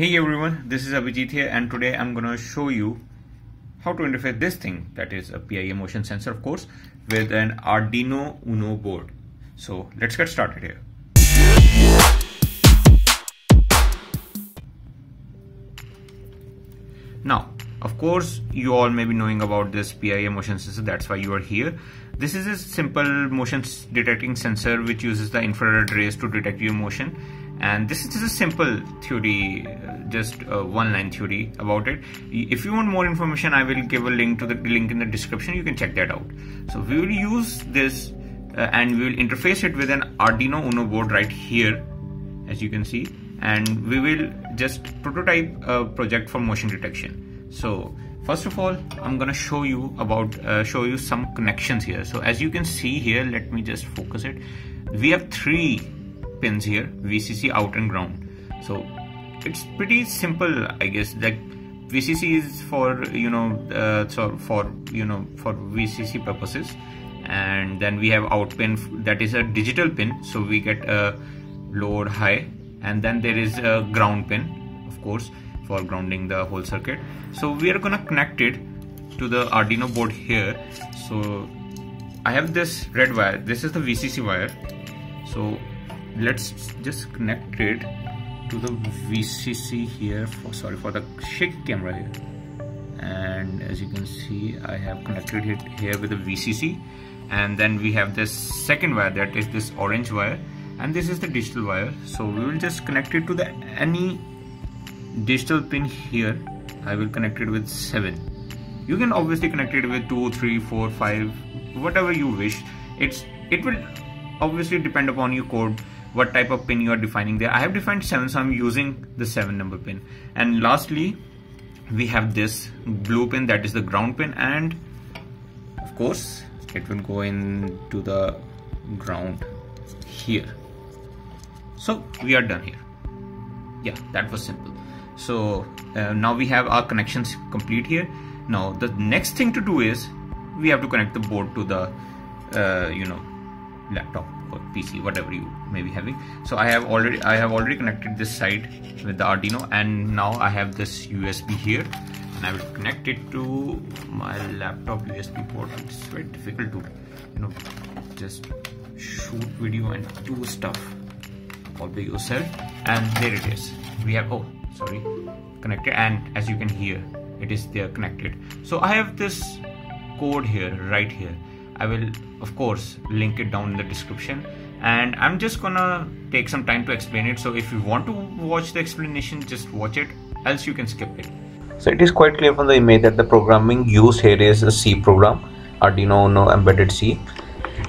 Hey everyone, this is Abhijit here and today I'm gonna show you how to interface this thing that is a PIR motion sensor of course with an Arduino Uno board. So let's get started here. Now of course, you all may be knowing about this PIR motion sensor, that's why you are here. This is a simple motion detecting sensor which uses the infrared rays to detect your motion. And this is just a simple theory, uh, just uh, one line theory about it. If you want more information, I will give a link to the link in the description. You can check that out. So we will use this uh, and we will interface it with an Arduino Uno board right here, as you can see. And we will just prototype a project for motion detection so first of all i'm gonna show you about uh, show you some connections here so as you can see here let me just focus it we have three pins here vcc out and ground. So it's pretty simple i guess. That vcc is for you know uh, so for you know for vcc purposes. And then we have out pin that is a digital pin so we get a load high. And then there is a ground pin of course for grounding the whole circuit. So we are gonna connect it to the Arduino board here. So I have this red wire. This is the VCC wire. So let's just connect it to the VCC here for sorry for the shaky camera here. And as you can see I have connected it here with the VCC and then we have this second wire that is this orange wire. And this is the digital wire. So we will just connect it to the any digital pin here. I will connect it with 7 you can obviously connect it with 2 3 4 5 whatever you wish. It's it will obviously depend upon your code what type of pin you are defining there. I have defined 7 so I'm using the 7 number pin. And lastly we have this blue pin that is the ground pin and of course it will go into the ground here. So we are done here. Yeah that was simple. So uh, now we have our connections complete here. Now the next thing to do is we have to connect the board to the uh, you know laptop or PC whatever you may be having. So I have already I have already connected this side with the Arduino and now I have this USB here. And I will connect it to my laptop USB port. It's very difficult to you know just shoot video and do stuff all by yourself. And there it is. We have oh sorry connected. And as you can hear it is there connected. So I have this code here right here I will of course link it down in the description. And I'm just gonna take some time to explain it. So if you want to watch the explanation just watch it. Else you can skip it. So it is quite clear from the image that the programming used here is a C program Arduino Uno embedded C.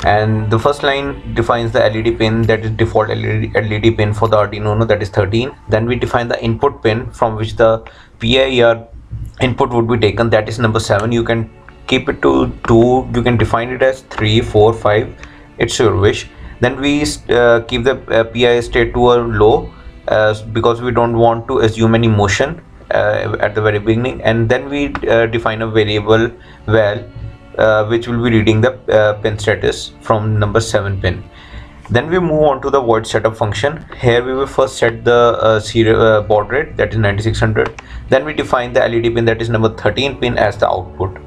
And the first line defines the LED pin that is default LED, LED pin for the Arduino Uno that is 13 then we define the input pin from which the PIR input would be taken that is number 7 you can keep it to 2 you can define it as 3 4 5 it's your wish. Then we uh, keep the uh, PIR state to a low uh, because we don't want to assume any motion uh, at the very beginning. And then we uh, define a variable val uh, which will be reading the pin status from number 7 pin. Then we move on to the void setup function. Here we will first set the uh, serial uh, baud rate that is 9600 then we define the led pin that is number 13 pin as the output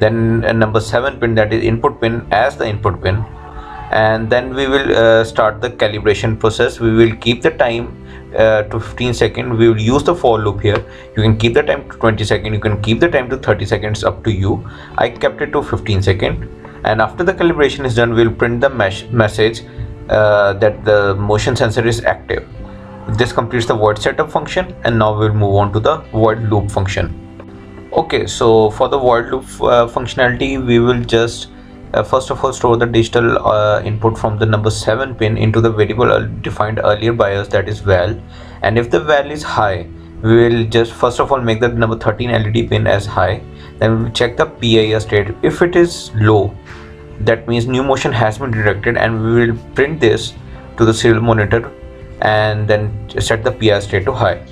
then uh, number 7 pin that is input pin as the input pin. And then we will uh, start the calibration process. We will keep the time uh, to 15 second we will use the for loop here. You can keep the time to 20 second you can keep the time to 30 seconds. Up to you. I kept it to 15 second and after the calibration is done we'll print the message uh, that the motion sensor is active. This completes the void setup function. And now we'll move on to the void loop function okay so for the void loop uh, functionality we will just uh, first of all store the digital uh, input from the number 7 pin into the variable uh, defined earlier by us that is val. And if the val is high we will just first of all make the number 13 LED pin as high. Then we check the PIR state. If it is low that means new motion has been detected and we will print this to the serial monitor and then set the PIR state to high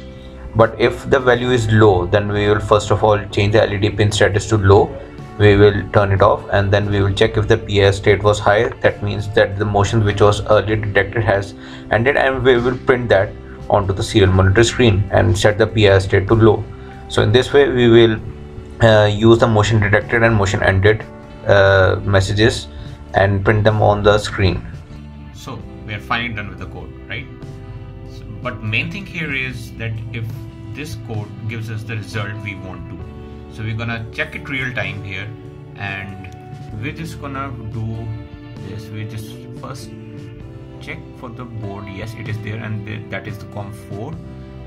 but if the value is low then we will first of all change the LED pin status to low we will turn it off and then we will check if the PIR state was high that means that the motion which was earlier detected has ended and we will print that onto the serial monitor screen and set the PIR state to low. So in this way we will uh, use the motion detected and motion ended uh, messages and print them on the screen. So we are finally done with the code, right? But main thing here is that if this code gives us the result we want to. So we're gonna check it real time here and we're just gonna do this. We just first check for the board. Yes, it is there and that is the COM4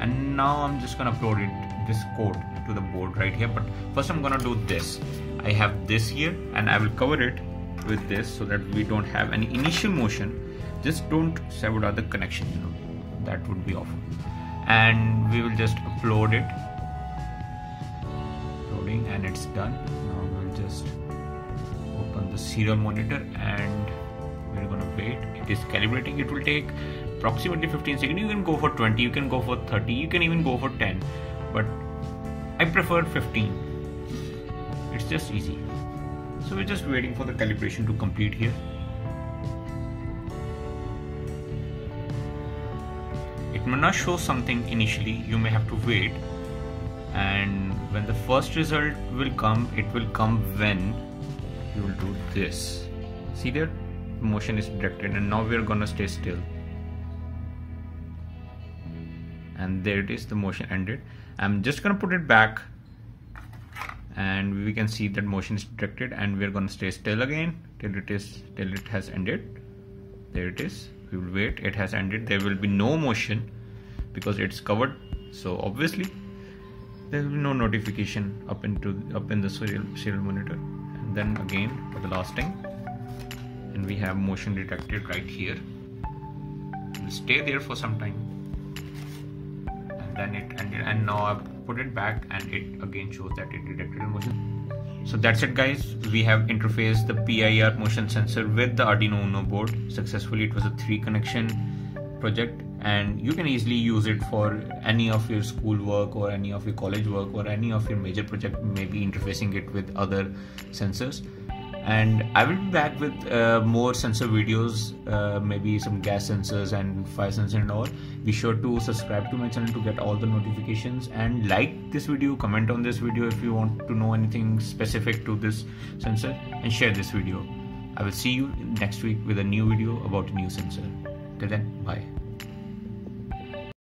and now I'm just gonna upload it this code to the board right here but first I'm gonna do this I have this here and I will cover it with this so that we don't have any initial motion just don't sever the connection you know that would be awful. And we will just upload it. Loading and it's done. Now we'll just open the serial monitor and we're gonna wait. It is calibrating. It will take approximately 15 seconds. You can go for 20 you can go for 30 you can even go for 10 but I prefer 15 it's just easy. So we're just waiting for the calibration to complete here it may not show something initially you may have to wait. And when the first result will come it will come when you will do this. See there? Motion is detected and now we're gonna stay still. And there it is the motion ended. I'm just gonna put it back. And we can see that motion is detected and we're gonna stay still again till it is till it has ended. There it is we will wait. It has ended. There will be no motion because it's covered. So obviously there will be no notification up into up in the serial serial monitor. And then again for the last time and we have motion detected right here. Will stay there for some time. And then it ended. And now I've put it back and it again shows that it detected motion so that's it guys. We have interfaced the PIR motion sensor with the Arduino Uno board successfully. It was a three connection project and you can easily use it for any of your school work or any of your college work or any of your major project maybe interfacing it with other sensors and I will be back with uh, more sensor videos, uh, maybe some gas sensors and fire sensor and all. Be sure to subscribe to my channel to get all the notifications and like this video, comment on this video if you want to know anything specific to this sensor and share this video. I will see you next week with a new video about a new sensor. Till then, bye.